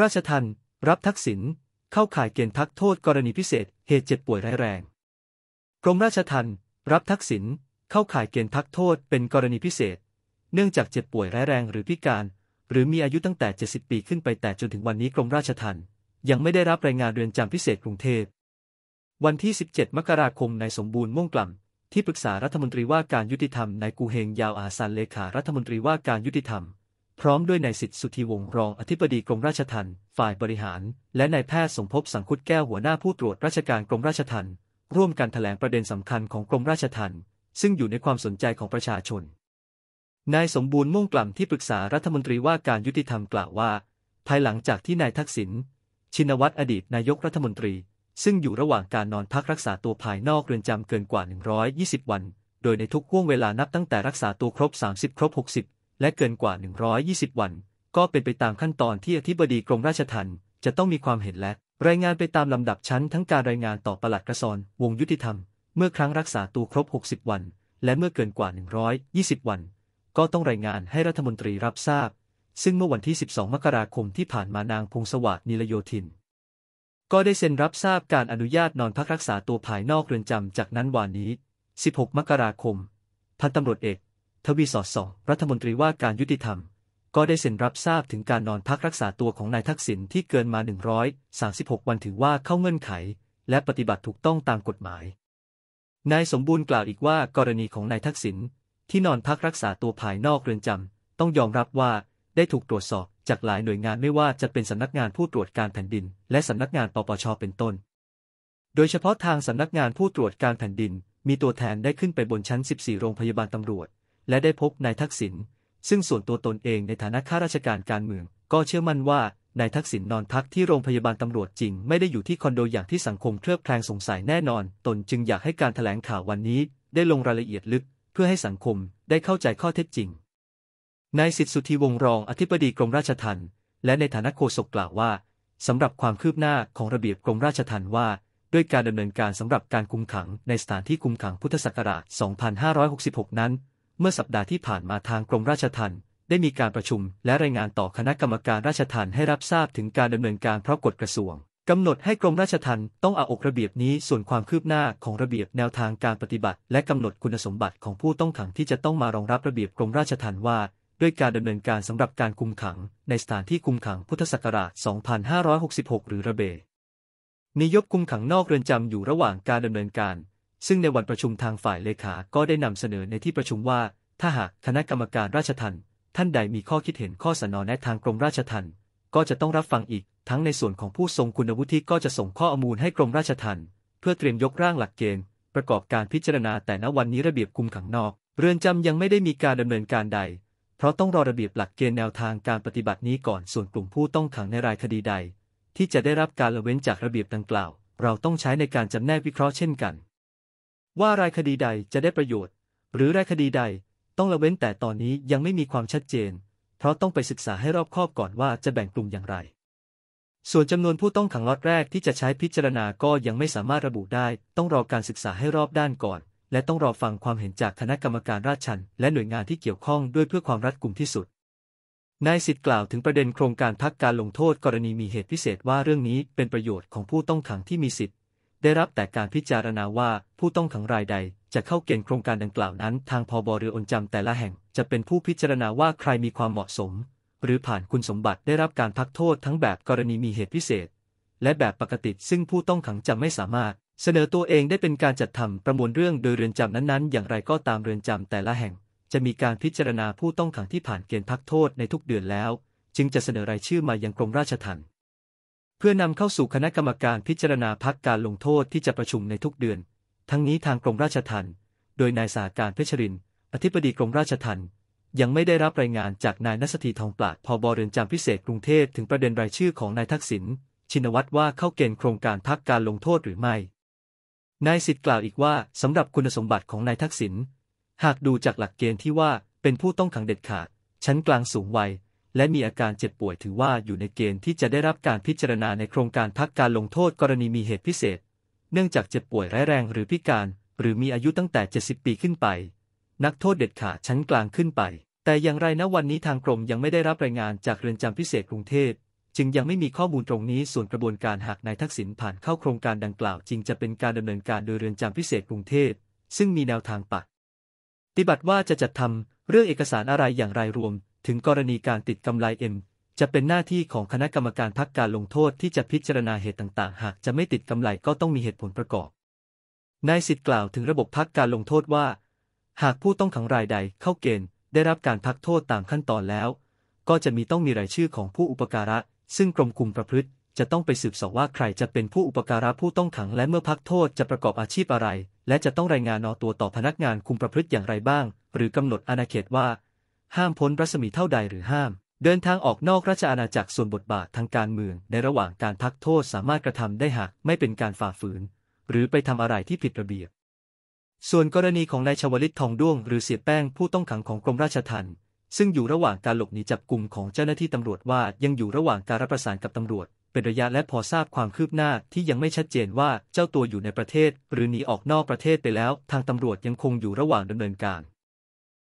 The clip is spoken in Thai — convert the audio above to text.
ราชทันรับทักษิณเข้าข่ายเกณฑ์พักโทษกรณีพิเศษ เหตุเจ็บป่วยร้ายแรง กรมราชทันรับทักษิณเข้าข่ายเกณฑ์พักโทษเป็นกรณีพิเศษ เนื่องจากเจ็บป่วยร้ายแรงหรือพิการ หรือมีอายุตั้งแต่ 70 ปีขึ้นไปแต่จนถึงวันนี้กรมราชทัณฑ์ยังไม่ได้รับรายงานเรือนจำพิเศษกรุงเทพวันที่ 17 มกราคมนายสมบูรณ์ม่วงกล่ำที่ปรึกษารัฐมนตรีว่าการยุติธรรมนายกูเฮงยาวอาซันเลขารัฐมนตรีว่าการยุติธรรม พร้อมด้วยนายสิทธิสุธีวงศ์รองอธิบดีกรมราชทัณฑ์ฝ่ายบริหาร และนายแพทย์สมภพสังคุตแก้วหัวหน้าผู้ตรวจราชการกรมราชทัณฑ์ร่วมกันแถลงประเด็นสำคัญของกรมราชทัณฑ์ซึ่งอยู่ในความสนใจของประชาชน นายสมบูรณ์ม่วงกล่ำที่ปรึกษารัฐมนตรีว่าการยุติธรรมกล่าวว่า ภายหลังจากที่นายทักษิณชินวัตรอดีตนายกรัฐมนตรี ซึ่งอยู่ระหว่างการนอนพักรักษาตัวภายนอกเรือนจำเกินกว่า 120 วัน โดยในทุกห่วงเวลานับตั้งแต่รักษาตัวครบ 30 ครบ 60 และเกินกว่า 120 วัน ก็เป็นไปตามขั้นตอนที่อธิบดีกรมราชทัณฑ์จะต้องมีความเห็นและ รายงานไปตามลำดับชั้นทั้งการรายงานต่อปลัดกระทรวงวงยุติธรรม เมื่อครั้งรักษาตัวครบ 60 วัน และเมื่อเกินกว่า 120 วัน ก็ต้องรายงานให้รัฐมนตรีรับทราบ ซึ่งเมื่อวันที่ 12 มกราคมที่ผ่านมานางพงศวัสดิ์นิลโยธิน ก็ได้เซ็นรับทราบการอนุญาตนอนพักรักษาตัวภายนอกเรือนจำจากนั้นวันนี้ 16 มกราคม พันตำรวจเอก ทวีสอดส่อง รัฐมนตรีว่าการยุติธรรม ก็ได้เซ็นรับทราบถึงการนอนพักรักษาตัวของนายทักษิณที่เกินมา 136 วันถือว่าเข้าเงื่อนไข และปฏิบัติถูกต้องตามกฎหมาย นายสมบูรณ์กล่าวอีกว่ากรณีของนายทักษิณที่นอนพักรักษาตัวภายนอกเรือนจำต้องยอมรับว่าได้ถูกตรวจสอบจากหลายหน่วยงานไม่ว่าจะเป็นสำนักงานผู้ตรวจการแผ่นดิน และสำนักงานปปชเป็นต้น โดยเฉพาะทางสำนักงานผู้ตรวจการแผ่นดิน มีตัวแทนได้ขึ้นไปบนชั้น 14 โรงพยาบาลตำรวจ และได้พบนายทักษิณซึ่งส่วนตัวตนเองในฐานะข้าราชการการเมือง ก็เชื่อมั่นว่านายทักษิณนอนพักที่โรงพยาบาลตำรวจจริง ไม่ได้อยู่ที่คอนโดอย่างที่สังคมเคลือบแคลงสงสัยแน่นอน ตนจึงอยากให้การถแถลงข่าววันนี้ ได้ลงรายละเอียดลึก เพื่อให้สังคมได้เข้าใจข้อเท็จจริงนายสิทธิสุธีวงรองอธิบดีกรมราชทัณฑ์และในฐานะโฆษกกล่าวว่าสำหรับความคืบหน้าของระเบียบกรมราชทัณฑ์ว่า ด้วยการดำเนินการสำหรับการคุมขังในสถานที่คุมขังพุทธศักราช 2566 นั้น เมื่อสัปดาห์ที่ผ่านมาทางกรมราชทัณฑ์ได้มีการประชุมและรายงานต่อคณะกรรมการราชทัณฑ์ให้รับทราบถึงการดำเนินการเพราะกฎกระทรวงกำหนดให้กรมราชทัณฑ์ต้องเอาอกระเบียบนี้ส่วนความคืบหน้าของระเบียบแนวทางการปฏิบัติ และกำหนดคุณสมบัติของผู้ต้องขังที่จะต้องมารองรับระเบียบกรมราชทัณฑ์ว่า ด้วยการดำเนินการสำหรับการคุมขัง ในสถานที่คุมขังพุทธศักราช 2566 หรือระเบนิยบคุมขังนอกเรือนจำอยู่ระหว่างการดำเนินการ ซึ่งในวันประชุมทางฝ่ายเลขา ก็ได้นำเสนอในที่ประชุมว่า ถ้าหากคณะกรรมการราชทัณฑ์ท่านใดมีข้อคิดเห็นข้อเสนอแนะทางกรมราชทัณฑ์ก็จะต้องรับฟังอีก ทั้งในส่วนของผู้ทรงคุณวุฒิก็จะส่งข้อมูลให้กรมราชทัณฑ์เพื่อเตรียมยกร่างหลักเกณฑ์ ประกอบการพิจารณาแต่ณวันนี้ระเบียบคุมขังนอก เรือนจำยังไม่ได้มีการดำเนินการใด เพราะต้องรอระเบียบหลักเกณฑ์แนวทางการปฏิบัตินี้ก่อนส่วนกลุ่มผู้ต้องขังในรายคดีใด ที่จะได้รับการละเว้นจากระเบียบดังกล่าว เราต้องใช้ในการจำแนกวิเคราะห์เช่นกัน ว่ารายคดีใดจะได้ประโยชน์ หรือรายคดีใดต้องละเว้นแต่ตอนนี้ยังไม่มีความชัดเจน เพราะต้องไปศึกษาให้รอบคอบก่อนว่าจะแบ่งกลุ่มอย่างไร ส่วนจำนวนผู้ต้องขังล็อตแรกที่จะใช้พิจารณาก็ยังไม่สามารถระบุได้ ต้องรอการศึกษาให้รอบด้านก่อน และต้องรอฟังความเห็นจากคณะกรรมการราชชันและหน่วยงานที่เกี่ยวข้องด้วยเพื่อความรัดกุมที่สุดนายสิทธิ์กล่าวถึงประเด็นโครงการพักการลงโทษกรณีมีเหตุพิเศษว่าเรื่องนี้เป็นประโยชน์ของผู้ต้องขังที่มีสิทธิ์ ได้รับแต่การพิจารณาว่าผู้ต้องขังรายใด จะเข้าเกณฑ์โครงการดังกล่าวนั้น ทางพอบเรืออนจำแต่ละแห่งจะเป็นผู้พิจารณาว่าใครมีความเหมาะสม หรือผ่านคุณสมบัติได้รับการพักโทษทั้งแบบกรณีมีเหตุพิเศษ และแบบปกติซึ่งผู้ต้องขังจะไม่สามารถ เสนอตัวเองได้เป็นการจัดทำประมวลเรื่องโดยเรือนจำนั้นๆ อย่างไรก็ตามเรือนจำแต่ละแห่ง จะมีการพิจารณาผู้ต้องขังที่ผ่านเกณฑ์พักโทษในทุกเดือนแล้ว จึงจะเสนอรายชื่อมายังกรมราชทัณฑ์ พื่อนำเข้าสู่คณะกรรมการพิจารณาพักการลงโทษที่จะประชุมในทุกเดือน ทั้งนี้ทางกรมราชทัณฑ์โดยนายสาการเพชริน อธิบดีกรมราชทัณฑ์ยังไม่ได้รับรายงานจากนายนัสธีทองปราดพอบเรือนจำพิเศษกรุงเทพถึงประเด็นรายชื่อของนายทักษิณชินวัตรว่าเข้าเกณฑ์โครงการพักการลงโทษหรือไม่ นายสิทธิ์กล่าวอีกว่าสำหรับคุณสมบัติของนายทักษิณหากดูจากหลักเกณฑ์ที่ว่าเป็นผู้ต้องขังเด็ดขาด ชั้นกลางสูงวัย และมีอาการเจ็บป่วยถือว่าอยู่ในเกณฑ์ที่จะได้รับการพิจารณาในโครงการพักการลงโทษกรณีมีเหตุพิเศษ เนื่องจากเจ็บป่วยร้ายแรงหรือพิการ หรือมีอายุตั้งแต่ 70 ปีขึ้นไป นักโทษเด็ดขาดชั้นกลางขึ้นไป แต่อย่างไรนะวันนี้ทางกรมยังไม่ได้รับรายงานจากเรือนจำพิเศษกรุงเทพจึงยังไม่มีข้อมูลตรงนี้ส่วนกระบวนการหากนายทักษิณผ่านเข้าโครงการดังกล่าวจริงจะเป็นการดำเนินการโดยเรือนจำพิเศษกรุงเทพซึ่งมีแนวทางปฏิบัติว่าจะจัดทำเรื่องเอกสารอะไรอย่างไรรวม ถึงกรณีการติดกำไรเอ็มจะเป็นหน้าที่ของคณะกรรมการพักการลงโทษที่จะพิจารณาเหตุต่างๆ หากจะไม่ติดกำไรก็ต้องมีเหตุผลประกอบ นายสิทธิ์กล่าวถึงระบบพักการลงโทษว่า หากผู้ต้องขังรายใดเข้าเกณฑ์ ได้รับการพักโทษตามขั้นตอนแล้ว ก็จะมีต้องมีรายชื่อของผู้อุปการะ ซึ่งกรมคุมประพฤติ จะต้องไปสืบสอบว่าใครจะเป็นผู้อุปการะผู้ต้องขังและเมื่อพักโทษจะประกอบอาชีพอะไร และจะต้องรายงานนอตัวต่อพนักงานคุมประพฤติอย่างไรบ้าง หรือกำหนดอาณาเขตว่า ห้ามพ้นรัศมีเท่าใดหรือห้าม เดินทางออกนอกราชอาณาจักรส่วนบทบาททางการเมือง ในระหว่างการพักโทษสามารถกระทำได้หากไม่เป็นการฝ่าฝืน หรือไปทำอะไรที่ผิดระเบียบ ส่วนกรณีของนายชวลิตทองด้วง หรือเสียแป้งผู้ต้องขังของกรมราชทัณฑ์ซึ่งอยู่ระหว่างการหลบหนีจับกลุ่มของเจ้าหน้าที่ตำรวจว่ายังอยู่ระหว่างการรับประสานกับตำรวจ เป็นระยะและพอทราบความคืบหน้าที่ยังไม่ชัดเจนว่าเจ้าตัวอยู่ในประเทศ หรือหนีออกนอกประเทศไปแล้ว ทางตำรวจยังคงอยู่ระหว่างดำเนินการ